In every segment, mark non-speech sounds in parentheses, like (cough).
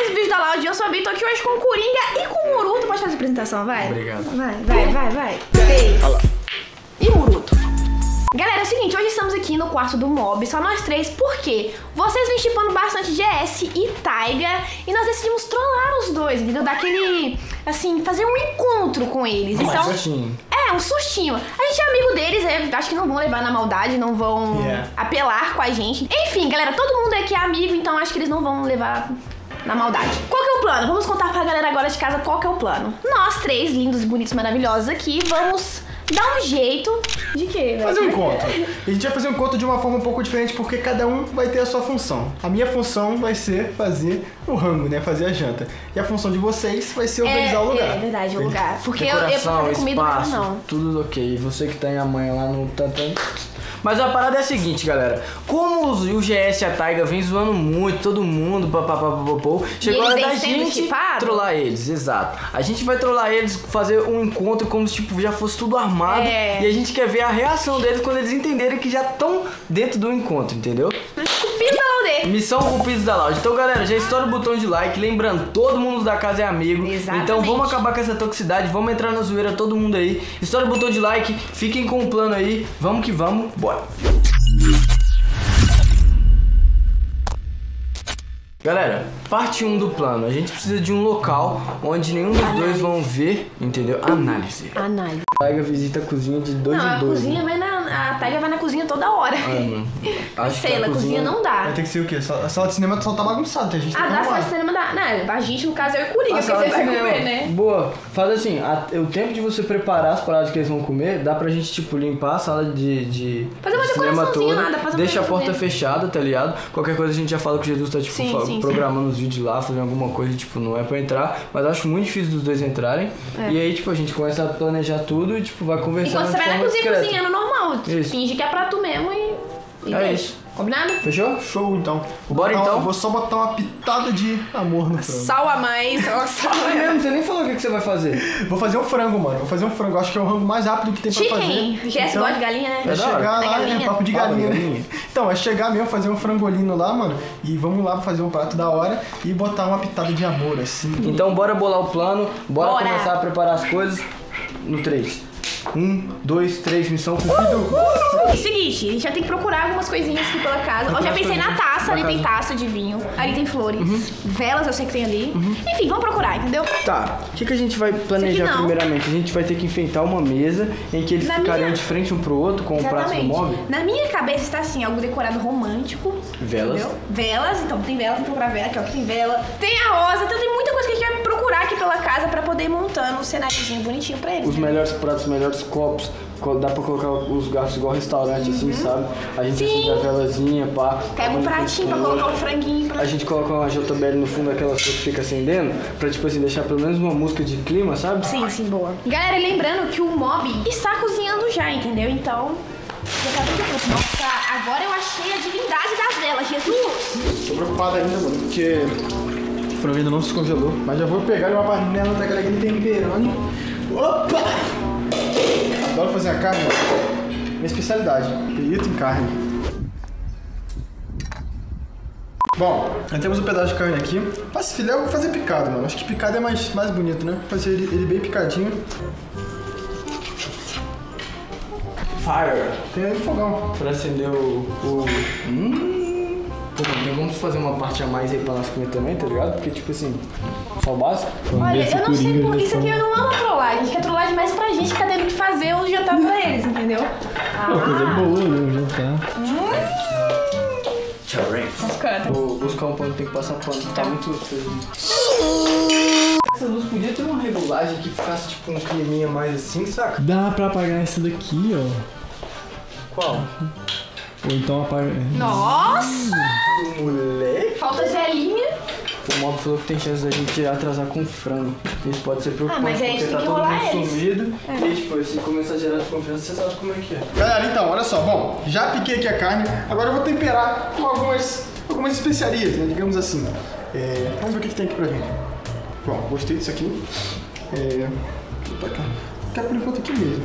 mais vídeos da Loud. Eu sou a Bia, tô aqui hoje com o Coringa e com o Muruto. Pode fazer a apresentação, vai? Obrigado. Vai, vai, vai, vai. Ei. E Muruto? Galera, é o seguinte, hoje estamos aqui no quarto do Mob, só nós três, porque vocês vêm chipando bastante GS e Taiga, e nós decidimos trollar os dois, entendeu? Dar aquele, assim, fazer um encontro com eles. então, sustinho. é, um sustinho. A gente é amigo deles, é, acho que não vão levar na maldade, não vão Yeah. apelar com a gente. Enfim, galera, todo mundo aqui é amigo, então acho que eles não vão levar na maldade. Qual que é o plano? Vamos contar pra galera agora de casa qual que é o plano. Nós três, lindos, bonitos, maravilhosos aqui, vamos dar um jeito de quê, velho? Fazer um encontro. E a gente vai fazer um encontro de uma forma um pouco diferente, porque cada um vai ter a sua função. A minha função vai ser fazer o rango, né? Fazer a janta. E a função de vocês vai ser organizar o lugar. É verdade, o lugar. Porque eu, eu Decoração, fazer comida espaço, não. tudo ok. E você que tem a mãe lá no tantã. Mas a parada é a seguinte, galera. Como o GS e a Taiga vem zoando muito, todo mundo, papapá, chegou a hora da gente chipados? trollar eles, exato. A gente vai trollar eles, fazer um encontro como se tipo, já fosse tudo armado. É. E a gente quer ver a reação deles quando eles entenderem que já estão dentro do encontro, entendeu? Missão Cumpridos da Loud. Então, galera, já estoura o botão de like. Lembrando, todo mundo da casa é amigo. Exatamente. Então, vamos acabar com essa toxicidade. Vamos entrar na zoeira, todo mundo aí. Estoura o botão de like. Fiquem com o plano aí. Vamos que vamos. Bora. Galera, parte 1 do plano. A gente precisa de um local onde nenhum dos dois vão ver, entendeu? Análise. Análise. Taiga visita a cozinha de dois Não, em a dois. cozinha né? vai na. A Taiga vai na cozinha toda hora. Ah, mano. (laughs) Acho Sei que lá, a cozinha não dá. Vai ter que ser o quê? A sala de cinema só tá bagunçada, a gente Ah, tem que dá sala de cinema dá. Não, a gente, no caso, e o Coringa, A porque sala você de vai cinema. comer, né? Boa. Faz assim, a- o tempo de você preparar as paradas que eles vão comer, dá pra gente, tipo, limpar a sala de, de, Fazer uma de cinema toda, pra fazer deixa a porta decoraçãozinha. fechada, tá ligado? Qualquer coisa a gente já fala que o Jesus tá, tipo, Sim, sim, sim. programando os vídeos lá, fazendo alguma coisa, tipo, não é pra entrar, mas acho muito difícil dos dois entrarem. É. E aí, tipo, a gente começa a planejar tudo e, tipo, vai conversando Enquanto você vai na cozinha discreta. cozinhando normal. Isso. Finge que é pra tu mesmo e. e É deixa. isso. Combinado? Fechou? Show, então. Bora, então? Vou só botar uma pitada de amor no frango. Sal a mais, sal a É mesmo, você nem falou o que, que você vai fazer. Vou fazer um frango, mano. Vou fazer um frango. Acho que é o rango mais rápido que tem pra fazer. Chicken. Jess Então, gosta de galinha, né? É É chegar lá, galinha. é papo de galinha, né? galinha. Então, é chegar mesmo, fazer um frangolino lá, mano. E vamos lá fazer um prato da hora e botar uma pitada de amor, assim. Então bora bolar o plano, bora, Bora. começar a preparar as coisas no 3. 1, 2, 3, missão cumprida. Seguinte, a gente já tem que procurar algumas coisinhas aqui pela casa. Ó, já pensei na taça, ali tem taça de vinho, ali tem flores, Uhum. velas eu sei que tem ali. Enfim, vamos procurar, entendeu? Tá, o que, que a gente vai planejar primeiramente? A gente vai ter que enfeitar uma mesa em que eles Na ficariam minha- de frente um pro outro com o prato do móvel. Na minha cabeça está assim, algo decorado romântico. Velas. Entendeu? Velas, então tem vela, tem que procurar vela, aqui ó, que tem vela. Tem a rosa, então tem muita aqui pela casa pra poder ir montando um cenáriozinho bonitinho pra eles. Os né? melhores pratos, os melhores copos. co- Dá pra colocar os garfos igual restaurante, assim, sabe? A gente Uhum. Sim. acende a velazinha, pá. Pega um pratinho pra colocar um franguinho pra... A gente coloca uma JBL no fundo daquela que fica acendendo, pra tipo assim, deixar pelo menos uma música de clima, sabe? Sim, sim, boa. Galera, e lembrando que o mob está cozinhando já, entendeu? Então, já tá tudo pronto. Nossa, agora eu achei a divindade das velas, Jesus! Tô preocupado ainda, mano, porque frango ainda não se congelou. Mas já vou pegar uma panela daquela aquele temperone. Opa! Adoro fazer a carne. Minha especialidade. Perito em carne. Bom, já temos um pedaço de carne aqui. Mas filé eu vou fazer picado, mano. Acho que picado é mais, mais bonito, né? Vou fazer ele, ele bem picadinho. Fire! Tem aí no fogão. Pra acender o. o... Hum. Fazer uma parte a mais aí pra nós comer também, tá ligado? Porque, tipo assim, só o básico. Olha, eu não sei por isso aqui eu não amo trollagem. A gente quer trollagem mais pra gente que tá tendo que fazer o jantar pra eles, entendeu? Ah, boa, né? Já tá. canta. Vou buscar um pano, tem que passar pano, tá muito. Essa luz podia ter uma regulagem que ficasse tipo um climinha mais assim, saca? Dá pra apagar essa daqui, ó. Qual? Ou então apagar. Nossa! Moleque! Falta gelinha. O Mob falou que tem chance da gente atrasar com frango. Isso pode ser preocupante, Ah, mas aí a porque tá todo mundo eles. sumido. E tipo, se começar a gerar desconfiança, você sabe como é que é. Galera, então, olha só, bom, já piquei aqui a carne, agora eu vou temperar com algumas, algumas especiarias, né, digamos assim. É, vamos ver o que, que tem aqui pra gente. Bom, gostei disso aqui. É, vou tacar, tacar por enquanto aqui mesmo.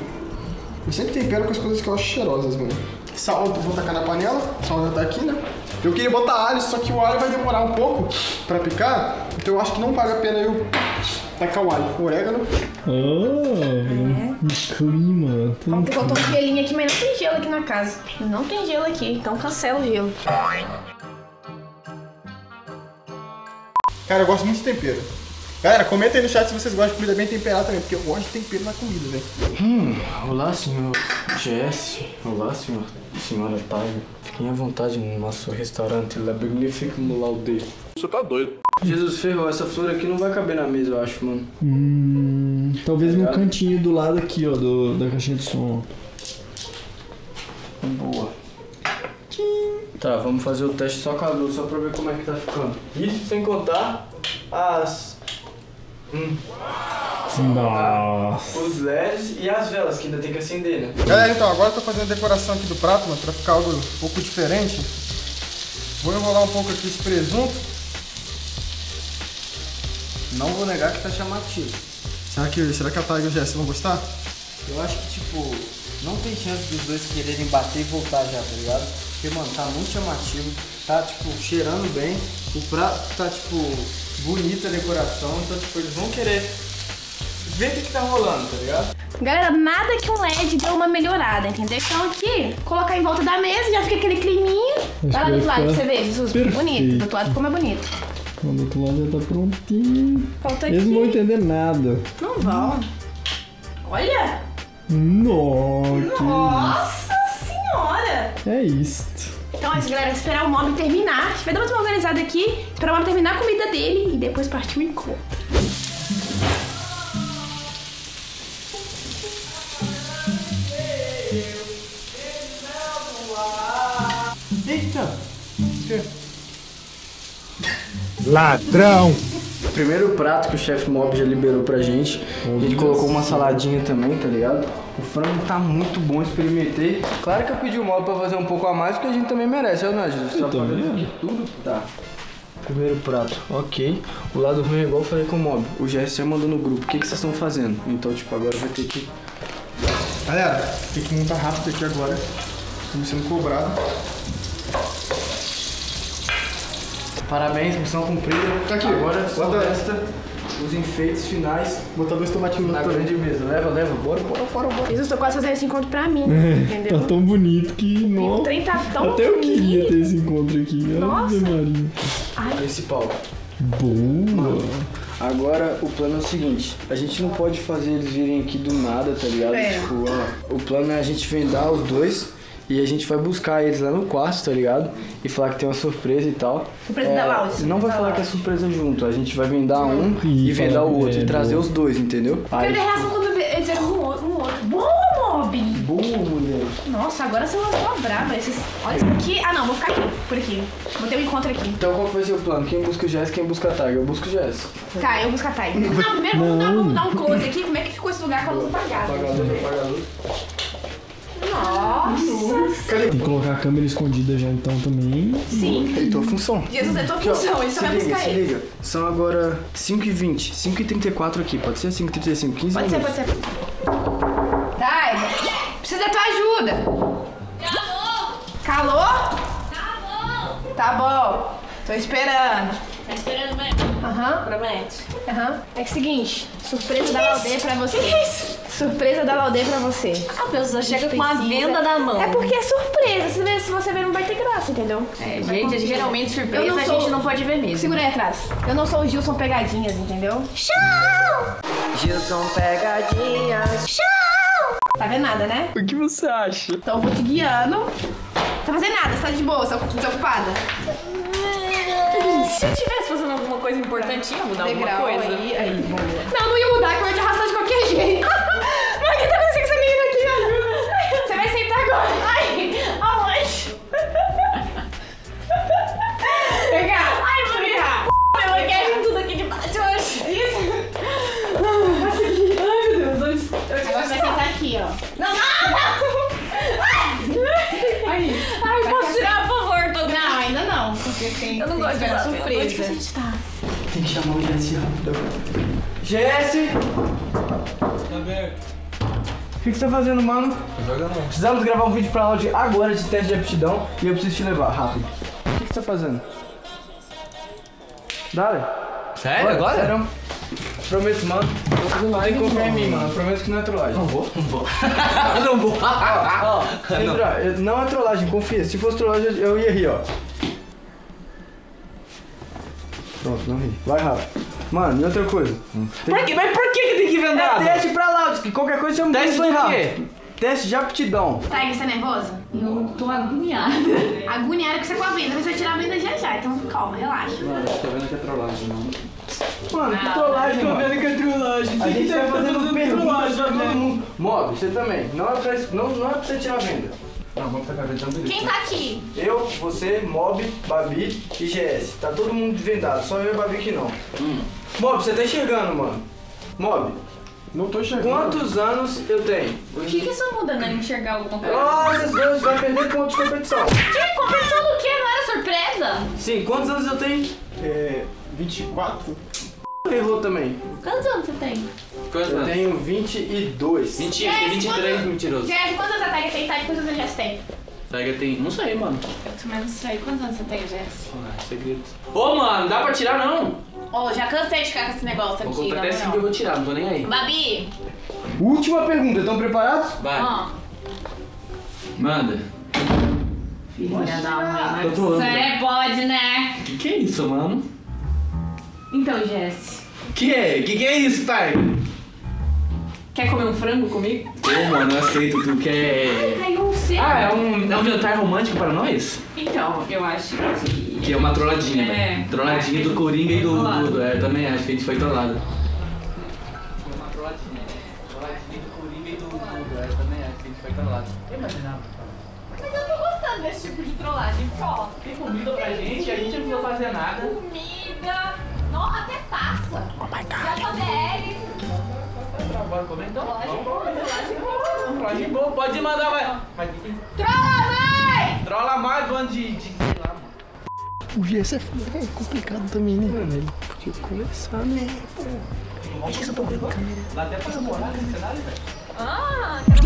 Eu sempre tempero com as coisas que eu acho cheirosas, mano. Sal, eu vou tacar na panela, sal já tá aqui, né? Eu queria botar alho, só que o alho vai demorar um pouco pra picar, então eu acho que não vale a pena eu tacar o alho. Orégano. Oh, um clima. Tem um Ontem botou um gelinho aqui, mas não tem gelo aqui na casa. Não tem gelo aqui, então cancela o gelo. Cara, eu gosto muito de tempero. Galera, comenta aí no chat se vocês gostam de comida bem temperada também, porque eu gosto de tempero na comida, velho. Hum, olá, senhor Jesse. Olá, senhor, senhora Tiger. Fiquem à vontade no nosso restaurante La Magnifique Laude. Você tá doido. Jesus ferrou, essa flor aqui não vai caber na mesa, eu acho, mano. Hum, talvez no Obrigado. cantinho do lado aqui, ó, do, da caixinha de som. Boa. Tá, vamos fazer o teste só com a luz, só pra ver como é que tá ficando. Isso sem contar as. Hum, Nossa. os LEDs e as velas que ainda tem que acender, né? Galera, então, agora eu tô fazendo a decoração aqui do prato, mano, pra ficar algo um pouco diferente. Vou enrolar um pouco aqui esse presunto. Não vou negar que tá chamativo. Será que, será que a Tiger e o Jess vão gostar? Eu acho que, tipo, não tem chance dos dois quererem bater e voltar já, tá ligado? Porque, mano, tá muito chamativo, tá, tipo, cheirando bem, o prato tá, tipo, bonita a decoração, então, tipo, eles vão querer ver o que, que tá rolando, tá ligado? Galera, nada que um LED deu uma melhorada, entendeu? Então aqui, colocar em volta da mesa, já fica aquele climinha. Vai lá do outro lado pra você ver, Jesus. perfeito. Bonito. Do outro lado ficou mais bonito. Quando o outro lado já tá prontinho. Falta Eles não vão entender nada. Não vão. Olha! Nossa. Nossa! É isto. Então é isso, galera. Esperar o mob terminar. A gente vai dar uma organizada aqui. Esperar o mob terminar a comida dele e depois partir o encontro. Eita! Ladrão. Primeiro prato que o chefe Mob já liberou pra gente. Ele colocou uma saladinha também, tá ligado? O frango tá muito bom, experimentei. Claro que eu pedi o Mob pra fazer um pouco a mais, porque a gente também merece, é não, Jesus? Pagando aqui tudo? Tá. Primeiro prato, ok. O lado ruim é igual eu falei com o Mob. O já mandou no grupo. O que, que vocês estão fazendo? Então, tipo, agora vai ter que. Galera, tem que montar rápido aqui agora. Estamos sendo cobrado. Parabéns, missão cumprida. Tá aqui, Agora só bota- resta os enfeites finais Botar dois tomatinhos na grande mesa. Leva, leva, bora, bora, bora, bora. Jesus, tô quase fazendo esse encontro pra mim. Tá Entendeu? tão bonito que. O Nossa. trem tá tão Até eu queria bonito. ter esse encontro aqui. Nossa. Ave Maria. Principal. Boa. Agora o plano é o seguinte, a gente não pode fazer eles virem aqui do nada, tá ligado? É. Tipo, ó, o plano é a gente vendar os dois e a gente vai buscar eles lá no quarto, tá ligado? E falar que tem uma surpresa e tal. Surpresa É, da Laude. Não vai falar que é surpresa junto, a gente vai vendar um Ih, e vendar o outro é, e trazer boa. os dois, entendeu? Quero Aí, ver a reação quando eles dizer um outro, um outro. Boa, Mob! boa, mulher. Nossa, agora você lançou brava. Esses... Olha isso aqui. Ah, não, vou ficar aqui. Por aqui. Vou ter um encontro aqui. Então qual que vai ser o plano? Quem busca o Jess, quem busca a Tiger? Eu busco o Jess. Tá, eu vou buscar a Thay. Não, primeiro vamos dar, vamos dar um close aqui. Como é que ficou esse lugar com a luz apagada? Apaga a luz, apaga a luz. Cadê? Tem que colocar a câmera escondida já então também. Sim. Aí, tua função. Jesus é tua Aqui, função, ele só vai liga, buscar se ele. liga. São agora 5h20, 5h34 aqui, pode ser 5h35, 15 Pode ser, minutos. pode ser. Thay, precisa da tua ajuda. Calor? Calor? Tá bom. Tô esperando. Tá esperando mesmo? Aham. Promete. Aham. É que é o seguinte, surpresa da Laudê pra você. Surpresa da Laudê pra você. A pessoa chega com uma venda na mão. É porque é surpresa. Se, vê- se você ver, não vai ter graça, entendeu? É, Vai gente, geralmente surpresa não a sou- gente não pode ver mesmo. Segura aí atrás. Eu não sou o Gilson Pegadinhas, entendeu? Gilson pegadinhas. Tá vendo nada, né? O que você acha? Então eu vou te guiando. Tá fazendo nada, você tá de boa, você tá desocupada. Se eu estivesse fazendo alguma coisa importante, ia mudar alguma Degrau coisa. aí, aí, boa. Não, não porque tem, Eu não tem gosto que de surpresa. que a gente tá. Tem que chamar o GS rápido. GS! O que, que você tá fazendo, mano? Precisamos gravar um vídeo pra áudio agora de teste de aptidão e eu preciso te levar, rápido. O que, que você tá fazendo? Dale. Sério? Agora? Sério? Prometo, mano. Tem que confiar em mim, mano. Prometo que não é trollagem. Não vou, não vou. (laughs) não vou. Ó, Sandra, eu- não é trollagem, confia. Se fosse trollagem, eu ia rir, ó. Pronto, não ri. Vai, Rafa. Mano, e outra coisa. Por quê? Mas por que que tem que ver É teste pra lá, que qualquer coisa chama Teste pra do errar. quê? Teste de aptidão. Taiga, você é nervosa? Eu tô agoniada. Agoniada que você com a venda, mas você vai tirar a venda já já, então calma, relaxa. Mano, tô vendo que é trollagem, mano. Mano, que trollagem, Tô mano. vendo que é trollagem. A gente vai fazendo perguntas pra todo né? mundo. Mob, você também. Não é pra, não, não é pra você tirar a venda. Não, vamos. Quem tá aqui? Eu, você, Mob, Babi e GS. Tá todo mundo vendado, só eu e Babi que não. Mob, você tá enxergando, mano. Mob, Não tô enxergando. quantos anos eu tenho? O que que isso muda, né? Enxergar alguma coisa? Nossa, Deus, vai perder ponto de competição. Que competição do quê? Não era surpresa? Sim, quantos anos eu tenho? É. 24? Errou também. Quantos anos você tem? Quantos Eu anos? tenho 22. Mentira, tem 23, mentiroso. Gente, quantos anos a Taiga tem? Taiga, quantos anos a Jess tem? Tiger tem. Não sei, mano. Eu também não sei. Quantos anos você tem, Jess? Ah, segredo. Ô, mano, dá pra tirar não? Ô, já cansei de ficar com esse negócio Vou aqui, contar na até 5 eu moral. vou tirar, não tô nem aí. Babi, Última pergunta, estão preparados? Vai. ó. Manda. Filha da mãe, Tô zoando, Você pode, né? Que que é isso, mano? Então, Jess, Que é? Que que é isso, Tiger? Quer comer um frango comigo? Ô, mano, eu aceito, tu quer... Caiu você. Ah, é um, é um jantar romântico para nós? Então, eu acho que... Que é uma trolladinha, É. velho. Trolladinha do Coringa e do... Do é, eu também acho que a gente foi trollado. Foi uma trolladinha. Trolladinha do Coringa e do... do é, eu também acho que a gente foi trollado. Eu imaginava. Mas eu tô gostando desse tipo de trollagem, porque, ó, Tem comida pra gente, a gente não precisa fazer nada. comida, nossa, até taça. Oh my God. Já Bora comer então? Vamos. Trollagem boa, pode mandar, vai. Mas tem que- Trolla mais! Trolla mais, bando de... de... sei lá, mano. O GS é, é complicado também, né? Mano, ele podia conversar, né? Acho que só procura a câmera. Dá até pra namorar nesse cenário, velho. Ah, quer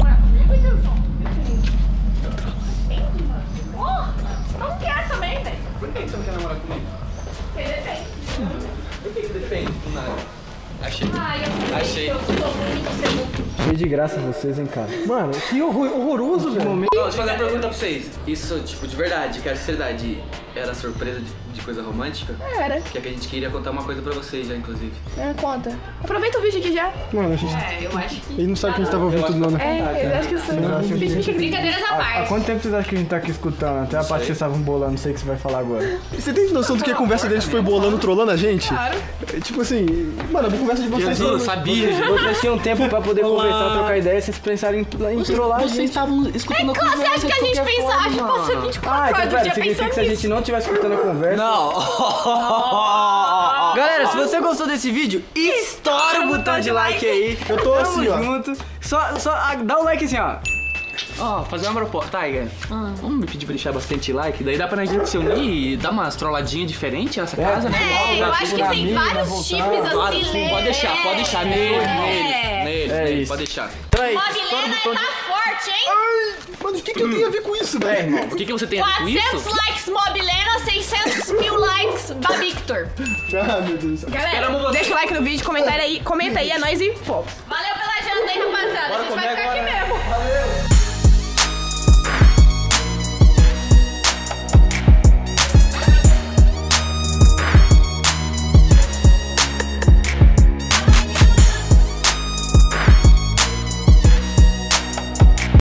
de graça vocês, hein, cara. Mano, que horror, horroroso, velho. Não, deixa eu fazer uma pergunta pra vocês. Isso, tipo, de verdade, quero sinceridade, era surpresa de, de coisa romântica? Era. Que é que a gente queria contar uma coisa pra vocês já, inclusive. É, conta. Aproveita o vídeo aqui já. Mano, a gente, É, eu acho que. ele não sabe que a gente tava ouvindo tudo, não, né? É, eu acho que isso. Brincadeiras à Há parte. quanto tempo vocês acham que a gente tá aqui escutando? Até a parte que vocês estavam bolando, não sei o que você vai falar agora. Você tem noção do que a conversa deles foi bolando, trolando a gente? Claro. Tipo assim, mano, a conversa de vocês. Eu sabia. Vocês tinham tempo pra poder conversar, trocar ideia, vocês pensaram em, em trollar a gente. estavam escutando a Você acha que a gente pensa, a gente passa 24 Ah, então horas do pera, dia significa pensando que se a gente não estiver escutando a conversa... Não! (laughs) Galera, se você gostou desse vídeo, estoura o botão de like aí. Eu tô assim, ó. junto. Só, só ah, dá o like assim, ó. Ó, fazer uma proposta. Tiger, vamos me pedir pra deixar bastante like, daí dá pra gente se unir e dar umas trolladinhas diferentes nessa casa, né? É, eu acho que tem vários Claro, assim, sim, né? pode deixar, pode deixar. Neles, neles, neles, É neles, isso. pode deixar. Então é isso. estoura o Mobilena botão de... forte, hein? Mano, o que, que eu tenho a ver com isso, velho? O que, que você tem a ver com 400 isso? likes Mobilena, 600 mil likes Babictor. (laughs) Ah, meu Deus do céu. Galera, deixa o like no vídeo, comentário aí, comenta aí, é nóis e pô. Valeu pela janta, hein, rapaziada. A gente vai ficar